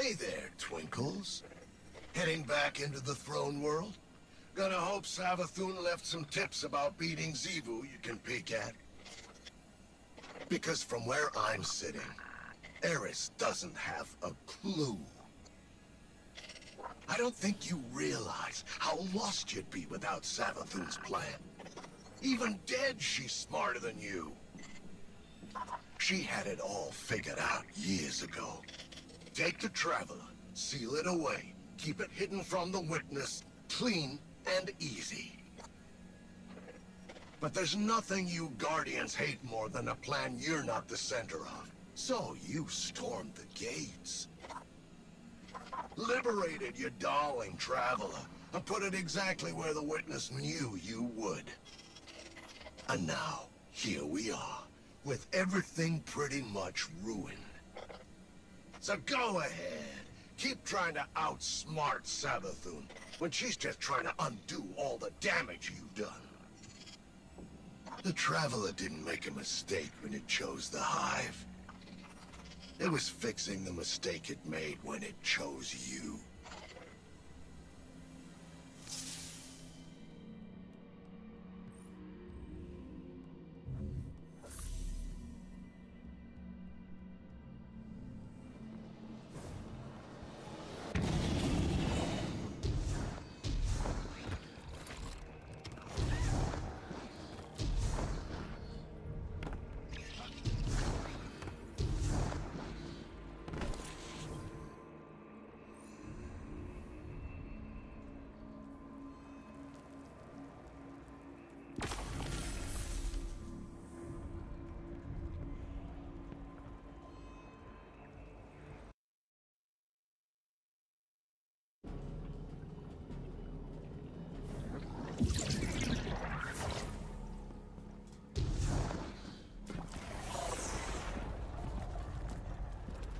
Hey there, Twinkles. Heading back into the throne world? Gonna hope Savathun left some tips about beating Xivu you can peek at. Because from where I'm sitting, Eris doesn't have a clue. I don't think you realize how lost you'd be without Savathun's plan. Even dead, she's smarter than you. She had it all figured out years ago. Take the Traveler, seal it away, keep it hidden from the witness, clean and easy. But there's nothing you Guardians hate more than a plan you're not the center of. So you stormed the gates. Liberated your darling Traveler, and put it exactly where the witness knew you would. And now, here we are, with everything pretty much ruined. So go ahead, keep trying to outsmart Savathun, when she's just trying to undo all the damage you've done. The Traveler didn't make a mistake when it chose the Hive. It was fixing the mistake it made when it chose you.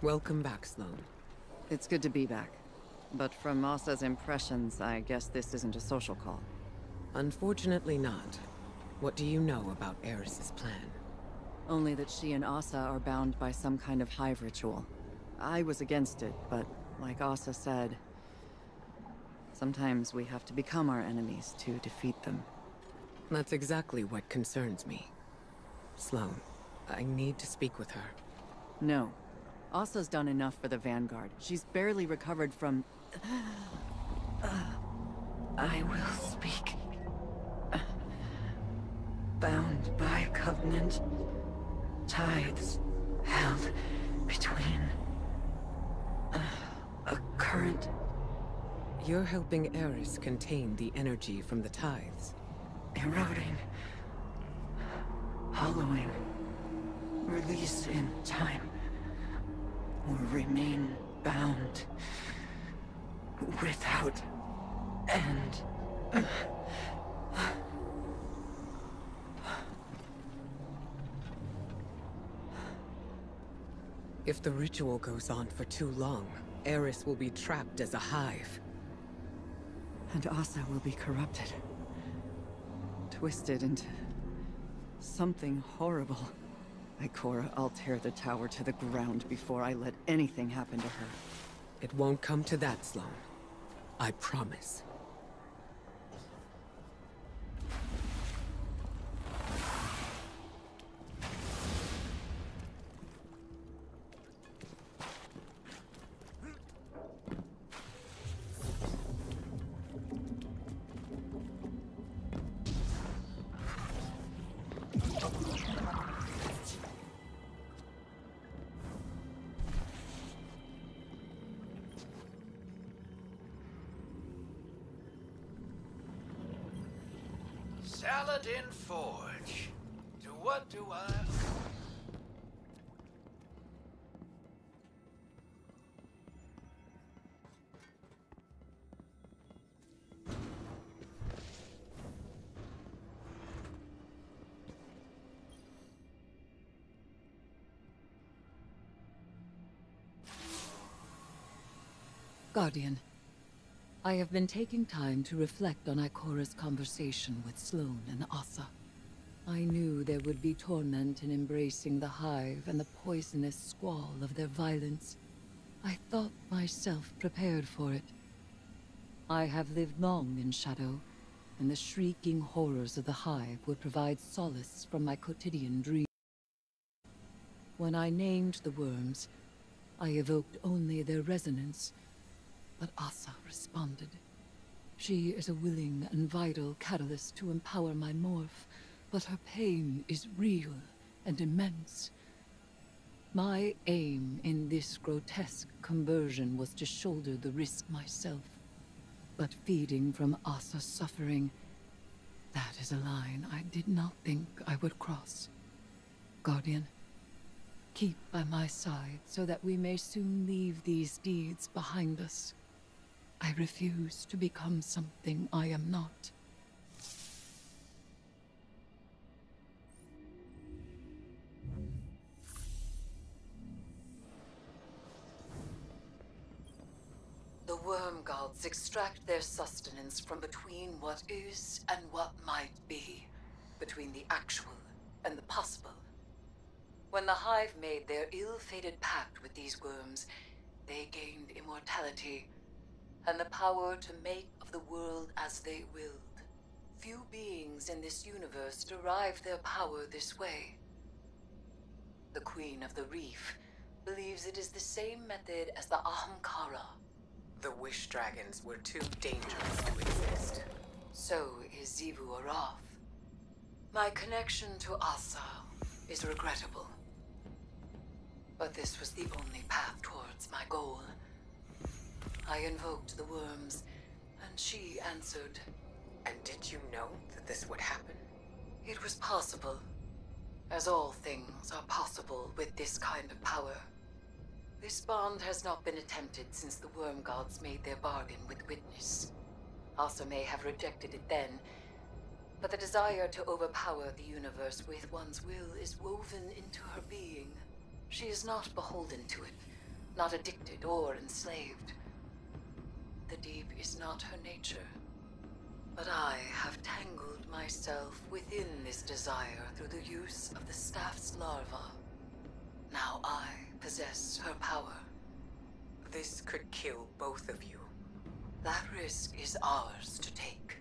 Welcome back, Sloane. It's good to be back. But from Ahsa's impressions, I guess this isn't a social call. Unfortunately not. What do you know about Eris's plan? Only that she and Ahsa are bound by some kind of hive ritual. I was against it, but like Ahsa said, sometimes we have to become our enemies to defeat them. That's exactly what concerns me. Sloane, I need to speak with her. No. Ahsa's done enough for the Vanguard. She's barely recovered from... I will speak. Bound by a covenant. Tithes held between... A current... You're helping Eris contain the energy from the tithes. Eroding. Hollowing. Release in time. Or remain bound. Without end. If the ritual goes on for too long, Eris will be trapped as a hive. And Ahsa will be corrupted. Twisted into... something horrible. Ikora, I'll tear the tower to the ground before I let anything happen to her. It won't come to that, Sloane. I promise. Saladin Forge. To what do I... Guardian, I have been taking time to reflect on Ikora's conversation with Sloane and Ahsa. I knew there would be torment in embracing the Hive and the poisonous squall of their violence. I thought myself prepared for it. I have lived long in shadow, and the shrieking horrors of the Hive would provide solace from my quotidian dreams. When I named the worms, I evoked only their resonance, but Ahsa responded. She is a willing and vital catalyst to empower my morph, but her pain is real and immense. My aim in this grotesque conversion was to shoulder the risk myself. But feeding from Ahsa's suffering, that is a line I did not think I would cross. Guardian, keep by my side so that we may soon leave these deeds behind us. I refuse to become something I am not. The worm gods extract their sustenance from between what is and what might be, between the actual and the possible. When the Hive made their ill-fated pact with these worms, they gained immortality and the power to make of the world as they willed. Few beings in this universe derive their power this way. The Queen of the Reef believes it is the same method as the Ahamkara. The Wish Dragons were too dangerous to exist. So is Xivu Arath. My connection to Ahsa is regrettable. But this was the only path towards my goal. I invoked the worms, and she answered. And did you know that this would happen? It was possible. As all things are possible with this kind of power. This bond has not been attempted since the worm gods made their bargain with Witness. Ahsa may have rejected it then, but the desire to overpower the universe with one's will is woven into her being. She is not beholden to it, not addicted or enslaved. The deep is not her nature. But I have tangled myself within this desire through the use of the staff's larva. Now I possess her power. This could kill both of you. That risk is ours to take.